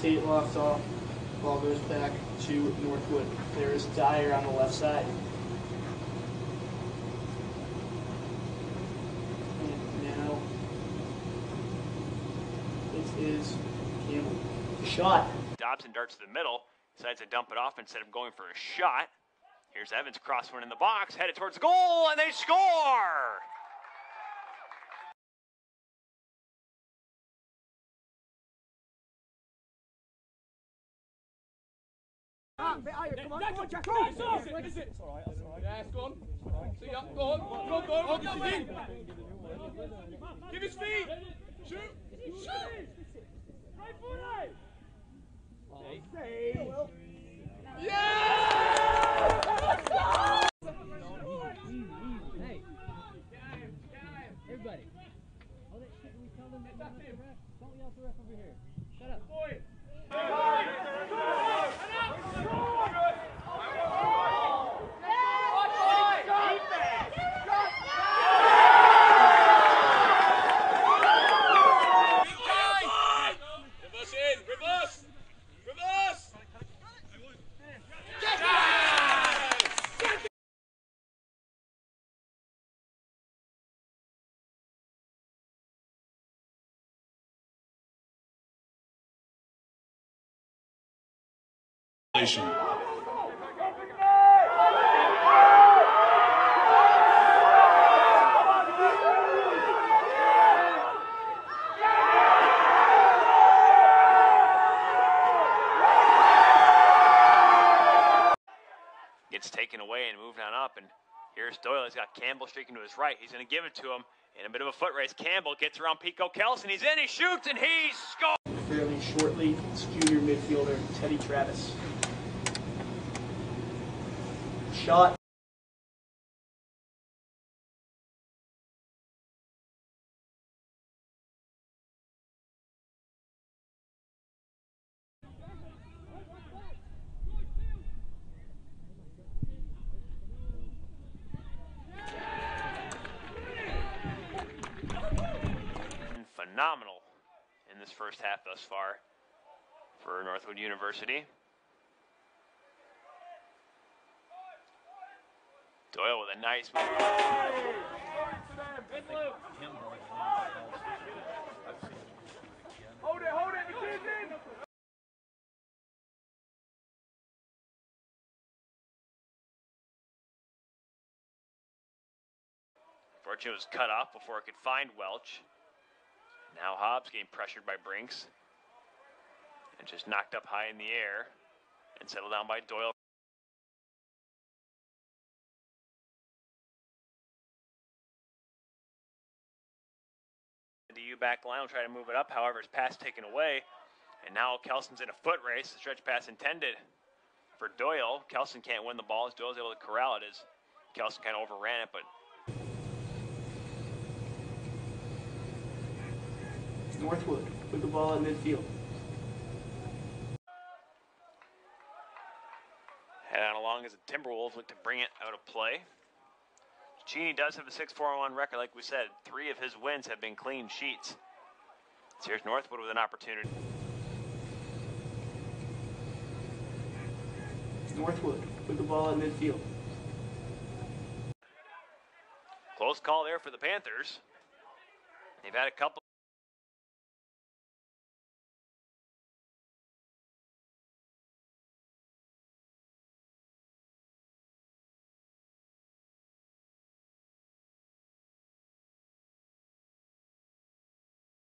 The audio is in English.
coughed off. Ball goes back to Northwood. There is Dyer on the left side. And now it is Campbell. Shot. Dobson darts to the middle, decides to dump it off instead of going for a shot. Here's Evans cross one in the box, headed towards the goal, and they score! Ah, come on, come on, Jack. Go on. It's all right, it's all right. Yes, go on. See ya. Go on. Go on, go on. Give his feet. Give his feet. Shoot. Shoot. Right foot Yeah! Hey. Everybody. All that shit we tell them about the ref. Don't yell at the ref over here. Shut up. Gets taken away and moved on up, and here's Doyle. He's got Campbell streaking to his right. He's going to give it to him in a bit of a foot race. Campbell gets around Pico Kelson. He's in, he shoots, and he scores! Fairly shortly, it's junior midfielder Teddy Travis. Shot. phenomenal this first half thus far for Northwood University. Doyle with a nice move. Hold it, hold it. The kid's in. Fortune was cut off before it could find Welch. Now Hobbs getting pressured by Brinks. And just knocked up high in the air and settled down by Doyle. The U back line will try to move it up. However, his pass taken away. And now Kelson's in a foot race. The stretch pass intended for Doyle. Kelson can't win the ball as Doyle's able to corral it as Kelson kind of overran it, but Northwood with the ball in midfield. Head on along as the Timberwolves look to bring it out of play. Cheney does have a 6 4 1 record, like we said. Three of his wins have been clean sheets. So here's Northwood with an opportunity. Northwood with the ball in midfield. Close call there for the Panthers. They've had a couple